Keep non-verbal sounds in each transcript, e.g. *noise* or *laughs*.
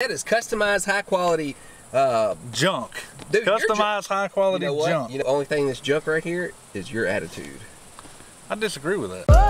That is customized, high quality. Uh, Junk. Dude, Customized high quality you know junk. You know, the only thing that's junk right here is your attitude. I disagree with that.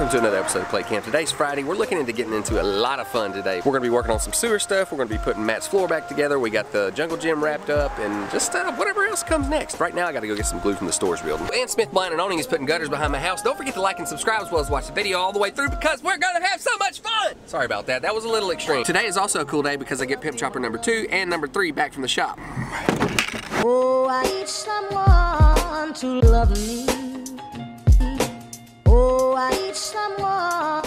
Welcome to another episode of Clay Cam. Today's Friday. We're looking into getting into a lot of fun today. We're going to be working on some sewer stuff. We're going to be putting Matt's floor back together. We got the jungle gym wrapped up and just uh, whatever else comes next. Right now, I got to go get some glue from the stores building. And Smith Blind and Awning is putting gutters behind my house. Don't forget to like and subscribe as well as watch the video all the way through because we're going to have so much fun. Sorry about that. That was a little extreme. Today is also a cool day because I get Pimp Chopper number two and number three back from the shop. Oh, I need someone to love me.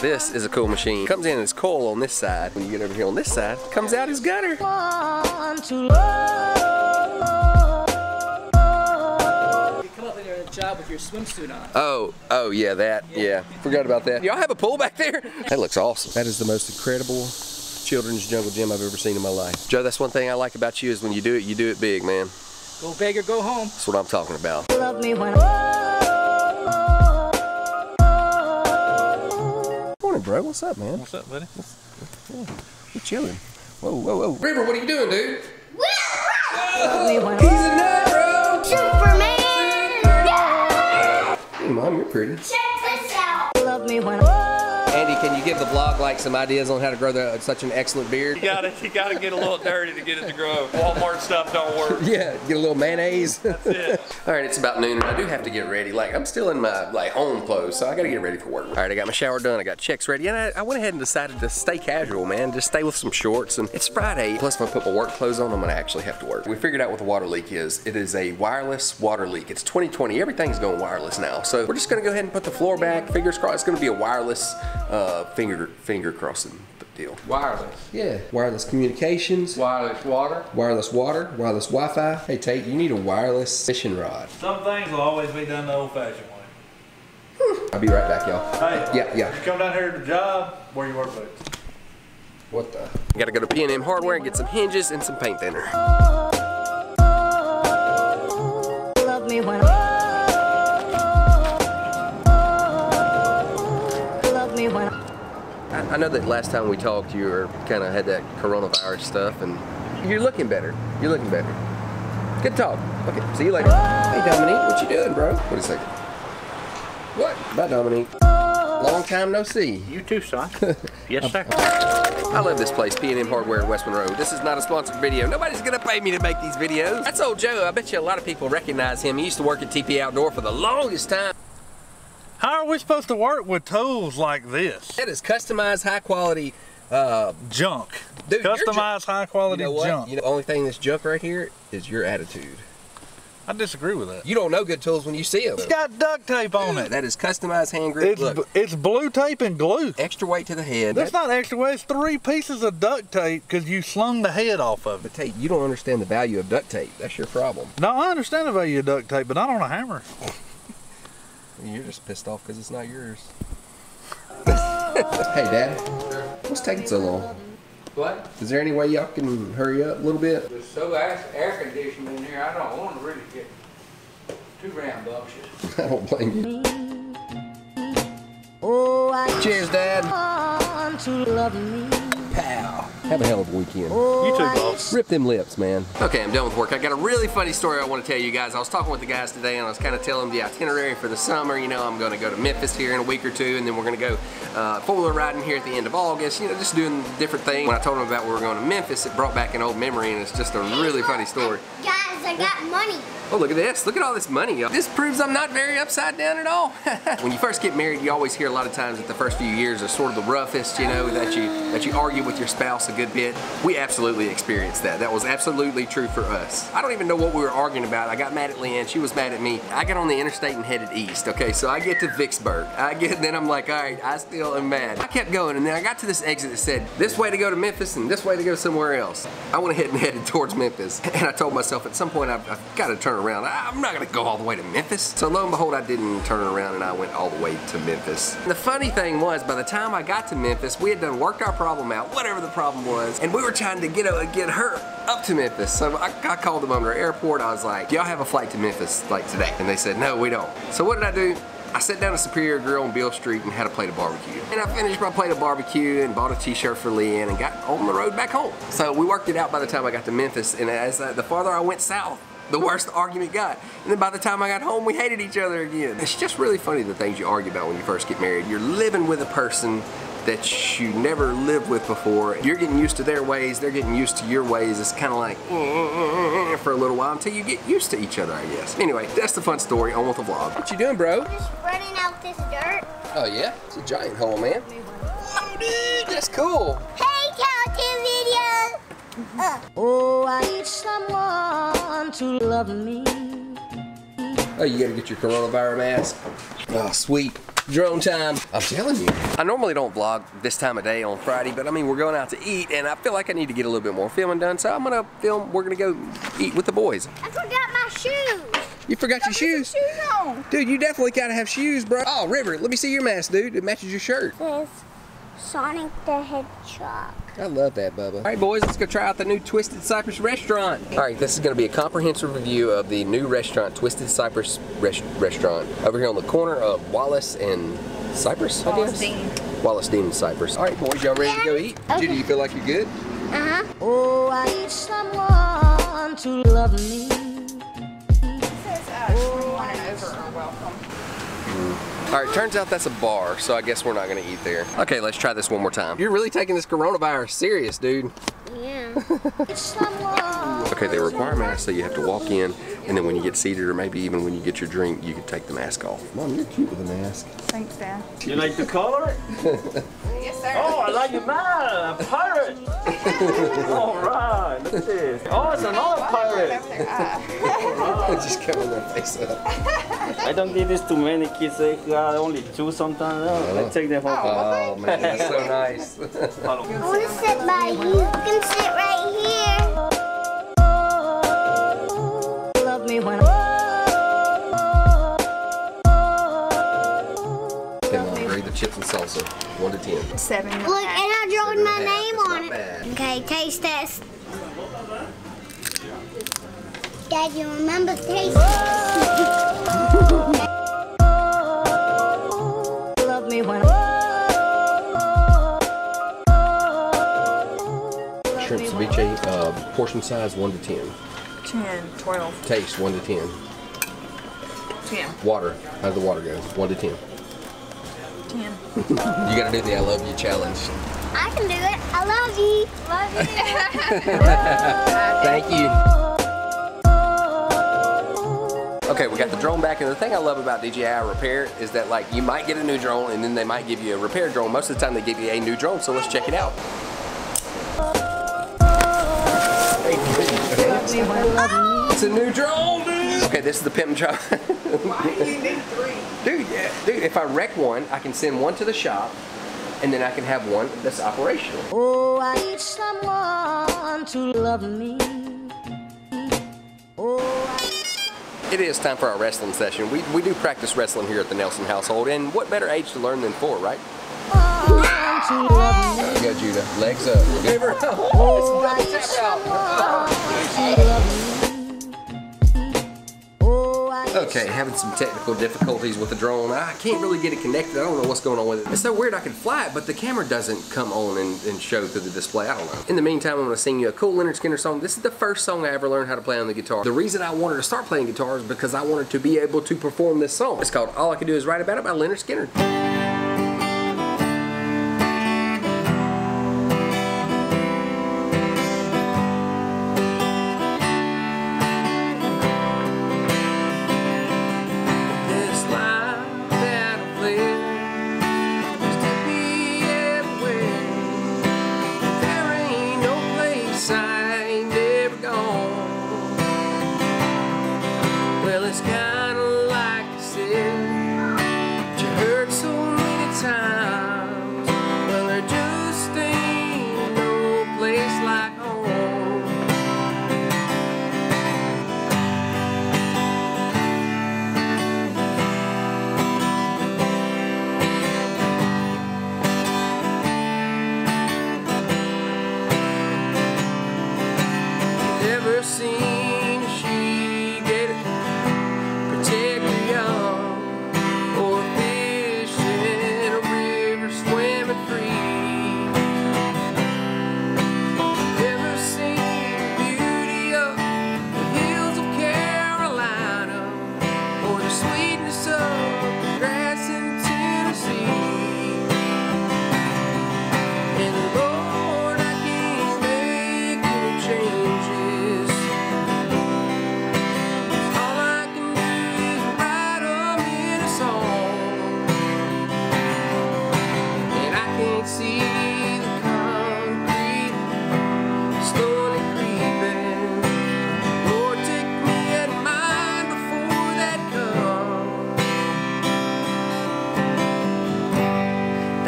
This is a cool machine. Comes in as coil on this side. When you get over here on this side, comes out as gutter. to love. You come up there in job with your swimsuit on. Oh, oh yeah, that, yeah. Forgot about that. Y'all have a pool back there? That looks awesome. That is the most incredible children's jungle gym I've ever seen in my life. Joe, that's one thing I like about you is when you do it, you do it big, man. Go big or go home. That's what I'm talking about. Bro. What's up, man? What's up, buddy? You chilling? Whoa, whoa, whoa. River, what are you doing, dude? love me when He's a nut, bro. Superman. Hey, mom, you're pretty. Love me when Andy, can you give the vlog like some ideas on how to grow the, such an excellent beard? You gotta, you gotta get a little dirty to get it to grow. Walmart stuff don't work. *laughs* Yeah, get a little mayonnaise. That's it. *laughs* All right, it's about noon, and I do have to get ready. Like, I'm still in my like home clothes, so I gotta get ready for work. All right, I got my shower done, I got checks ready, and I, I went ahead and decided to stay casual, man. Just stay with some shorts, and it's Friday. Plus, if I put my work clothes on, I'm gonna actually have to work. We figured out what the water leak is. It is a wireless water leak. It's 2020. Everything's going wireless now, so we're just gonna go ahead and put the floor back. Fingers crossed. It's gonna be a wireless uh, finger finger crossing deal. Wireless. Yeah, wireless communications. Wireless water. Wireless water, wireless Wi-Fi. Hey Tate, you need a wireless fishing rod. Some things will always be done the old-fashioned way. I'll be right back, y'all. Hey, Yeah, yeah. you come down here to the job, wear your work boots. What the? I gotta go to P&M Hardware and get some hinges and some paint thinner. love me when I, know that last time we talked, you were kind of had that coronavirus stuff, and you're looking better. You're looking better. Good talk. Okay, see you later. Hey Dominique, what you doing, bro? Wait a second. What? Bye, Dominique. Long time no see. You too, son. *laughs* Yes, sir. I love this place, P&M Hardware in West Monroe. This is not a sponsored video. Nobody's gonna pay me to make these videos. That's old Joe. I bet you a lot of people recognize him. He used to work at TP Outdoor for the longest time. How are we supposed to work with tools like this? That is customized, high quality. Uh, Junk. Dude, Customized high quality you know junk. You know, only thing that's junk right here is your attitude. I disagree with that. You don't know good tools when you see them. It's got duct tape on it. That is customized hand grip. It's, Look, it's blue tape and glue. extra weight to the head. That's That- not extra weight. It's three pieces of duct tape because you slung the head off of it. but you don't understand the value of duct tape. That's your problem. No, I understand the value of duct tape, but not on a hammer. *laughs* You're just pissed off because it's not yours. hey, Dad. What's taking so long? What? Is there any way y'all can hurry up a little bit? There's so air, air conditioning in here, I don't want to really get too rambunctious. *laughs* I don't blame you. oh I Cheers, Dad. want to love me. Pow. Have a hell of a weekend. Oh, You too, I boss. Rip them lips, man. Okay, I'm done with work. I got a really funny story I want to tell you guys. I was talking with the guys today and I was kind of telling them the itinerary for the summer. You know, I'm going to go to Memphis here in a week or two and then we're going to go uh, four-wheeler riding here at the end of August. You know, just doing different things. When I told them about where we're going to Memphis, it brought back an old memory and it's just a really funny story. Guys, I got money. Oh, look at this. Look at all this money. This proves I'm not very upside down at all. *laughs* when you first get married, you always hear a lot of times that the first few years are sort of the roughest, you know, that you that you argue with your spouse a good bit. We absolutely experienced that. That was absolutely true for us. I don't even know what we were arguing about. I got mad at Leanne. She was mad at me. I got on the interstate and headed east. Okay, so I get to Vicksburg. I get, then I'm like, all right, I still am mad. I kept going, and then I got to this exit that said, this way to go to Memphis and this way to go somewhere else. I went ahead and *laughs* headed towards Memphis, and I told myself at some point I've, I've got to turn around. I'm not gonna go all the way to Memphis. So lo and behold, I didn't turn around and I went all the way to Memphis. And the funny thing was, by the time I got to Memphis, we had done worked our problem out, whatever the problem was, and we were trying to get uh, get her up to Memphis. So I, I called them on their airport. I was like, "Do y'all have a flight to Memphis like today?" And they said, "No, we don't." So what did I do? I sat down at Superior Grill on Beale Street and had a plate of barbecue. And I finished my plate of barbecue and bought a t-shirt for Leanne and got on the road back home. So we worked it out by the time I got to Memphis and as uh, the farther I went south, the worse the argument got. And then by the time I got home, we hated each other again. It's just really funny the things you argue about when you first get married. You're living with a person that you never lived with before. You're getting used to their ways, they're getting used to your ways. It's kind of like for a little while until you get used to each other, I guess. Anyway, that's the fun story on with the vlog. What you doing, bro? Just running out this dirt. Oh yeah? It's a giant hole, man. Oh, dude, that's cool. Hey, Counting Videos! Uh. Oh, I need someone to love me. Oh, you gotta get your coronavirus mask. Oh, sweet. Drone time. I'm telling you. I normally don't vlog this time of day on Friday, but I mean, we're going out to eat, and I feel like I need to get a little bit more filming done, so I'm gonna film, we're gonna go eat with the boys. I forgot my shoes. You forgot your shoes? Shoes on. Dude, you definitely gotta have shoes, bro. Oh, River, let me see your mask, dude. It matches your shirt. Says Sonic the Hedgehog. I love that, Bubba. All right, boys, let's go try out the new Twisted Cypress restaurant. All right, this is gonna be a comprehensive review of the new restaurant, Twisted Cypress Res restaurant, over here on the corner of Wallace and Cypress, I Wallace guess? Dean. Wallace Dean and Cypress. All right, boys, y'all ready to go eat? Okay. Judy, you feel like you're good? Uh-huh. Oh, I need someone to love me. All right, turns out that's a bar, so I guess we're not gonna eat there. Okay, let's try this one more time. You're really taking this coronavirus serious, dude. Yeah. Okay, they require masks, so you have to walk in, and then when you get seated, or maybe even when you get your drink, you can take the mask off. Mom, you're cute with a mask. Thanks, Dad. You like the color? *laughs* Yes, sir. Oh, I like your man. A pirate. *laughs* All right, look at this. Oh, it's another pirate. Over there. *laughs* Just covering their face up. I don't give this to many kids. They got only two sometimes. I uh-huh. take them home. Oh man, that's so nice. I want to sit by you. You can sit right here. Love me when Okay, Mom, grade the chips and salsa, one to ten. seven. Look, and I drawed my Seven and a half, name that's on not it. bad. Okay, taste test. Dad, you remember taste *laughs* *laughs* Shrimp uh, portion size one to ten. 10, 12, Taste one to ten. 10, Water, how's the water go? One to ten. 10. *laughs* You gotta do the I love you challenge. I can do it. I love you. Love you. *laughs* Thank you. Okay, we got the drone back, and the thing I love about DJI Repair is that like you might get a new drone, and then they might give you a repair drone. Most of the time, they give you a new drone. So let's check it out. It's a new drone, dude. Okay, this is the pimp drone. Why do you need three? dude, yeah, dude. If I wreck one, I can send one to the shop, and then I can have one that's operational. Oh, I need someone to love me. Oh, It is time for our wrestling session. We, we do practice wrestling here at the Nelson household, and what better age to learn than four, right? Want to love me. There you go, Judah. Legs up. Give her. Oh, I need someone to. Oh, I need Okay, having some technical difficulties with the drone. I can't really get it connected. I don't know what's going on with it. It's so weird I can fly it, but the camera doesn't come on and, and show through the display. I don't know. In the meantime, I'm going to sing you a cool Lynyrd Skynyrd song. This is the first song I ever learned how to play on the guitar. The reason I wanted to start playing guitar is because I wanted to be able to perform this song. It's called All I Can Do Is Write About It by Lynyrd Skynyrd. Well,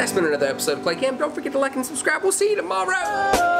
that's been another episode of Clay Cam. Don't forget to like and subscribe. We'll see you tomorrow.